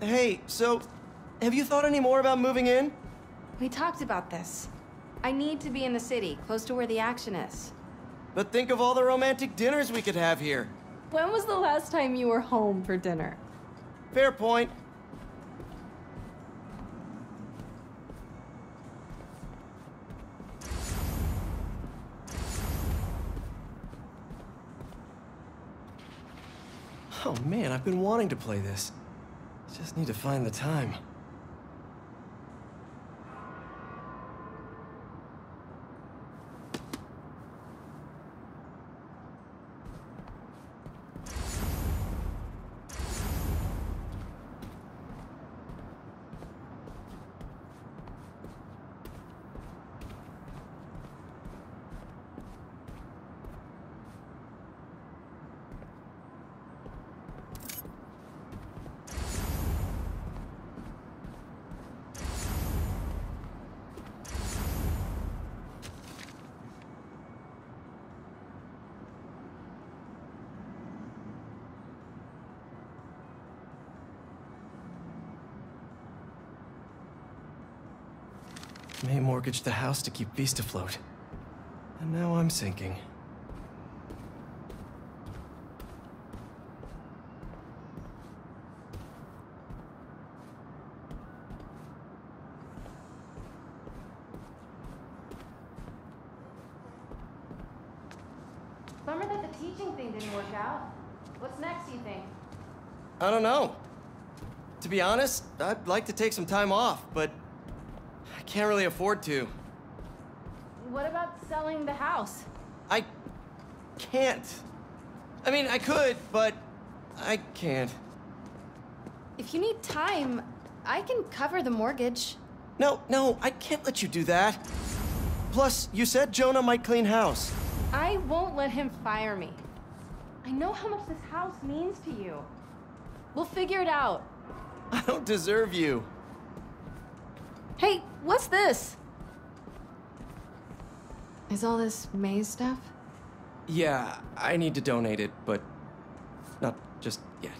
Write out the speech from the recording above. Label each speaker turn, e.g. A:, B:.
A: Hey, so, have you thought any more about moving in?
B: We talked about this. I need to be in the city, close to where the action is.
A: But think of all the romantic dinners we could have here.
B: When was the last time you were home for dinner?
A: Fair point. Oh man, I've been wanting to play this. Just need to find the time. May mortgaged the house to keep FEAST afloat. And now I'm sinking.
B: Bummer that the teaching thing didn't work out. What's next, you think?
A: I don't know. To be honest, I'd like to take some time off, but can't really afford to.
B: What about selling the house?
A: I can't. I mean, I could, but I can't.
B: If you need time, I can cover the mortgage.
A: No, no, I can't let you do that. Plus, you said Jonah might clean house.
B: I won't let him fire me. I know how much this house means to you. We'll figure it out.
A: I don't deserve you.
B: Hey, what's this? Is all this May's stuff?
A: Yeah, I need to donate it, but not just yet.